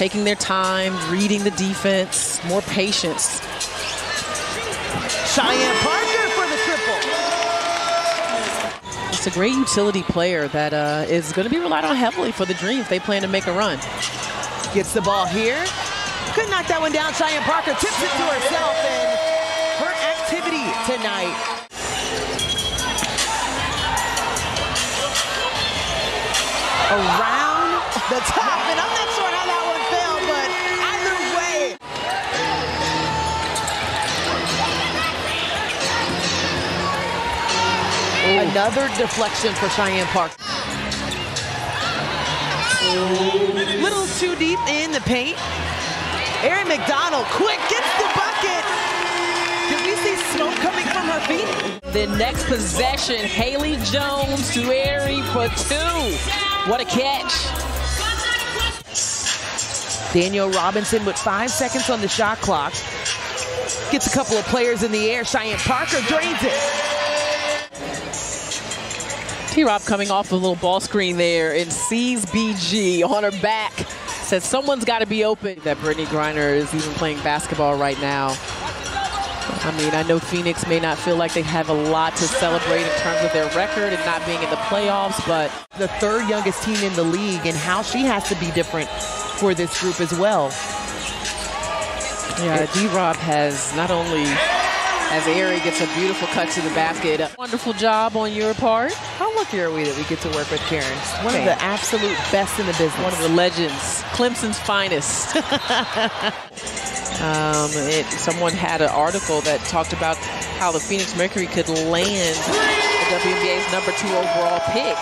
taking their time, reading the defense, more patience. Cheyenne Parker for the triple. It's a great utility player that uh, is going to be relied on heavily for the Dream if they plan to make a run. Gets the ball here. Could knock that one down. Cheyenne Parker tips it to herself and her activity tonight. Around the top, and I'm not Another deflection for Cheyenne Park. Little too deep in the paint. Aari McDonald, quick, gets the bucket. Did we see smoke coming from her feet? The next possession, Haley Jones to Aari for two. What a catch. Danielle Robinson with five seconds on the shot clock. Gets a couple of players in the air. Cheyenne Parker drains it. T-Rob coming off a little ball screen there and sees BG on her back. Says someone's got to be open. That Brittney Griner is even playing basketball right now. I mean, I know Phoenix may not feel like they have a lot to celebrate in terms of their record and not being in the playoffs, but the third youngest team in the league and how she has to be different for this group as well. Yeah, D-Rob has not only as Aari gets a beautiful cut to the basket. Wonderful job on your part. How lucky are we that we get to work with Karen? One of the absolute best in the business. One of the legends, Clemson's finest. um, it, someone had an article that talked about how the Phoenix Mercury could land the WNBA's number two overall pick.